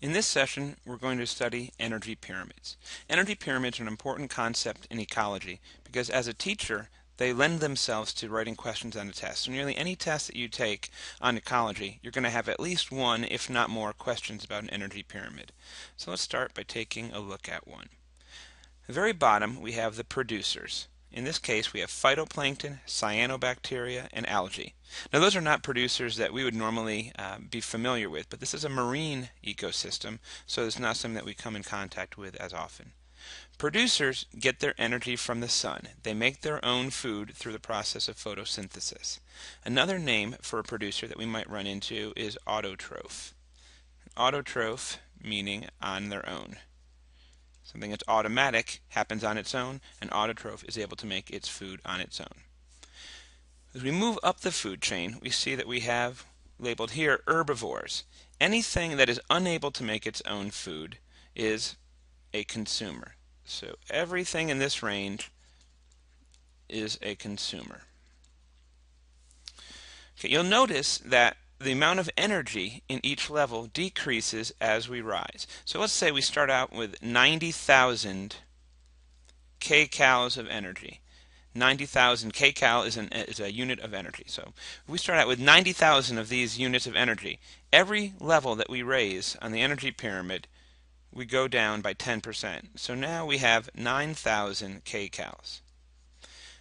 In this session, we're going to study energy pyramids. Energy pyramids are an important concept in ecology because as a teacher, they lend themselves to writing questions on a test. So nearly any test that you take on ecology, you're going to have at least one, if not more, questions about an energy pyramid. So let's start by taking a look at one. At the very bottom, we have the producers. In this case, we have phytoplankton, cyanobacteria, and algae. Now, those are not producers that we would normally uh, be familiar with, but this is a marine ecosystem, so it's not something that we come in contact with as often. Producers get their energy from the sun. They make their own food through the process of photosynthesis. Another name for a producer that we might run into is autotroph. Autotroph meaning on their own. Something that's automatic happens on its own, and autotroph is able to make its food on its own. As we move up the food chain, we see that we have labeled here herbivores. Anything that is unable to make its own food is a consumer. So everything in this range is a consumer. Okay, you'll notice that the amount of energy in each level decreases as we rise. So let's say we start out with 90,000 kcals of energy. 90,000 kcal is, an, is a unit of energy. So we start out with 90,000 of these units of energy, every level that we raise on the energy pyramid, we go down by 10%. So now we have 9,000 kcals.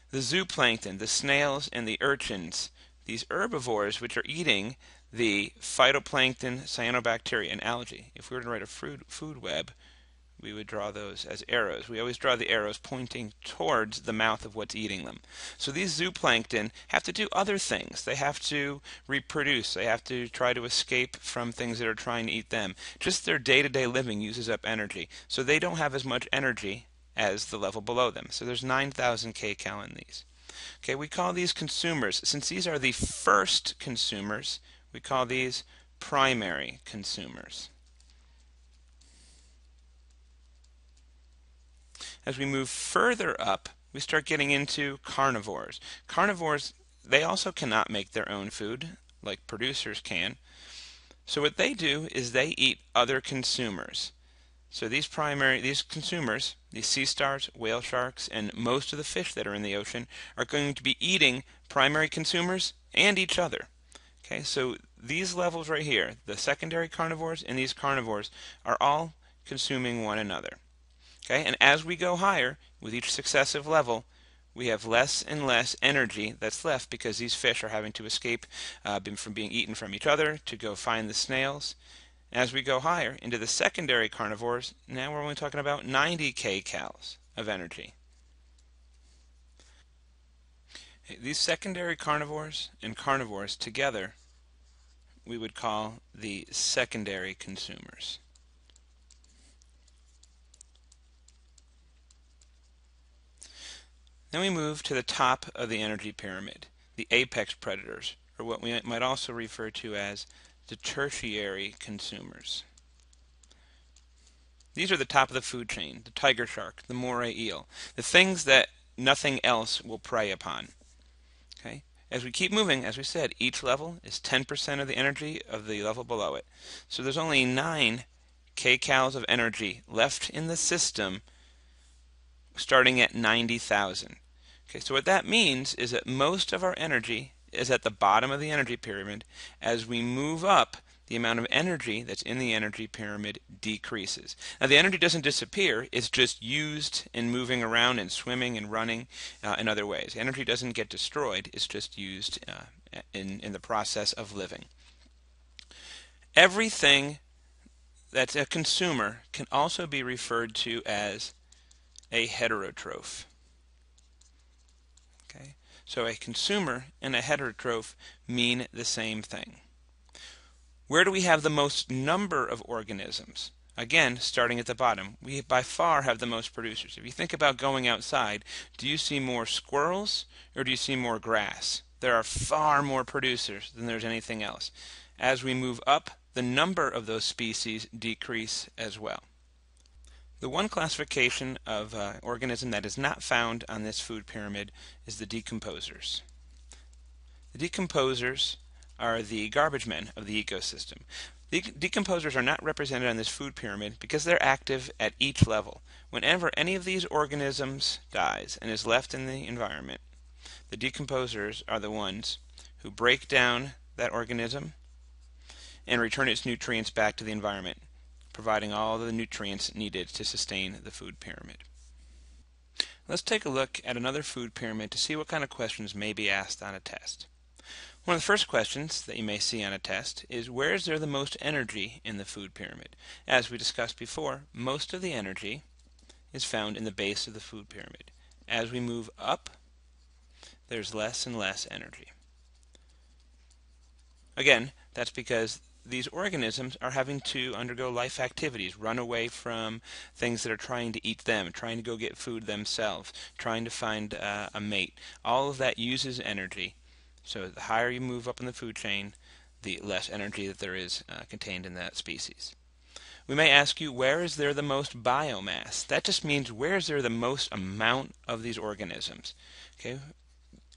The zooplankton, the snails, and the urchins these herbivores which are eating the phytoplankton, cyanobacteria, and algae. If we were to write a food, food web, we would draw those as arrows. We always draw the arrows pointing towards the mouth of what's eating them. So these zooplankton have to do other things. They have to reproduce. They have to try to escape from things that are trying to eat them. Just their day-to-day living uses up energy. So they don't have as much energy as the level below them. So there's 9,000 kcal in these. Okay, we call these consumers. Since these are the first consumers, we call these primary consumers. As we move further up, we start getting into carnivores. Carnivores, they also cannot make their own food like producers can. So what they do is they eat other consumers. So these primary these consumers, these sea stars, whale sharks, and most of the fish that are in the ocean are going to be eating primary consumers and each other. Okay, so these levels right here, the secondary carnivores and these carnivores are all consuming one another. Okay, and as we go higher with each successive level, we have less and less energy that's left because these fish are having to escape uh, from being eaten from each other to go find the snails as we go higher into the secondary carnivores, now we're only talking about 90 kcals of energy. These secondary carnivores and carnivores together we would call the secondary consumers. Then we move to the top of the energy pyramid, the apex predators, or what we might also refer to as the tertiary consumers. These are the top of the food chain, the tiger shark, the moray eel, the things that nothing else will prey upon. Okay? As we keep moving, as we said, each level is 10% of the energy of the level below it. So there's only 9 kcals of energy left in the system starting at 90,000. Okay, so what that means is that most of our energy is at the bottom of the energy pyramid. As we move up, the amount of energy that's in the energy pyramid decreases. Now, the energy doesn't disappear, it's just used in moving around and swimming and running uh, in other ways. Energy doesn't get destroyed, it's just used uh, in, in the process of living. Everything that's a consumer can also be referred to as a heterotroph. So a consumer and a heterotroph mean the same thing. Where do we have the most number of organisms? Again, starting at the bottom, we by far have the most producers. If you think about going outside, do you see more squirrels or do you see more grass? There are far more producers than there's anything else. As we move up, the number of those species decrease as well. The one classification of uh, organism that is not found on this food pyramid is the decomposers. The decomposers are the garbage men of the ecosystem. The decomposers are not represented on this food pyramid because they're active at each level. Whenever any of these organisms dies and is left in the environment, the decomposers are the ones who break down that organism and return its nutrients back to the environment, providing all the nutrients needed to sustain the food pyramid. Let's take a look at another food pyramid to see what kind of questions may be asked on a test. One of the first questions that you may see on a test is where is there the most energy in the food pyramid? As we discussed before, most of the energy is found in the base of the food pyramid. As we move up, there's less and less energy. Again, that's because these organisms are having to undergo life activities, run away from things that are trying to eat them, trying to go get food themselves, trying to find uh, a mate. All of that uses energy so the higher you move up in the food chain, the less energy that there is uh, contained in that species. We may ask you, where is there the most biomass? That just means where is there the most amount of these organisms? Okay,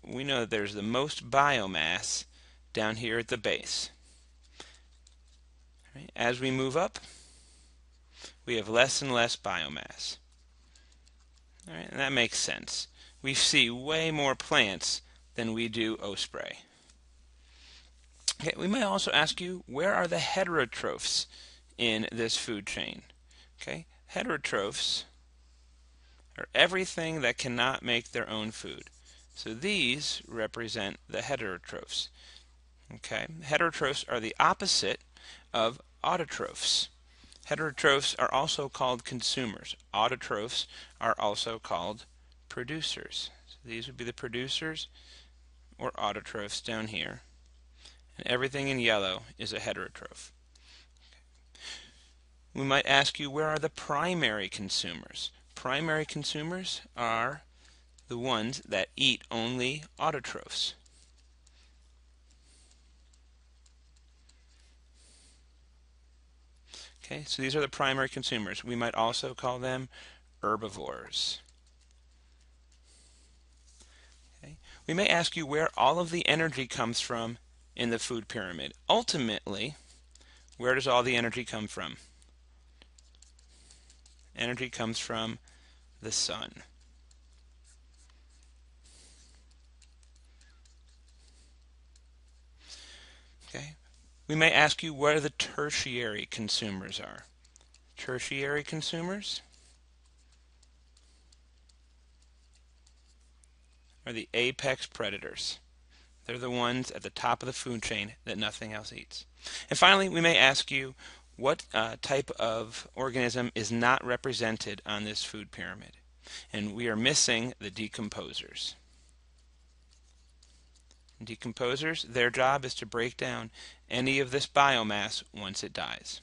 we know that there's the most biomass down here at the base. As we move up, we have less and less biomass. All right, and that makes sense. We see way more plants than we do osprey. Okay, we may also ask you, where are the heterotrophs in this food chain? Okay, heterotrophs are everything that cannot make their own food. So these represent the heterotrophs. Okay, heterotrophs are the opposite of autotrophs. Heterotrophs are also called consumers. Autotrophs are also called producers. So these would be the producers or autotrophs down here. And everything in yellow is a heterotroph. We might ask you where are the primary consumers? Primary consumers are the ones that eat only autotrophs. Okay, so these are the primary consumers. We might also call them herbivores. we may ask you where all of the energy comes from in the food pyramid. Ultimately, where does all the energy come from? Energy comes from the sun. Okay. We may ask you where the tertiary consumers are. Tertiary consumers are the apex predators. They're the ones at the top of the food chain that nothing else eats. And finally, we may ask you what uh, type of organism is not represented on this food pyramid. And we are missing the decomposers. Decomposers, their job is to break down any of this biomass once it dies.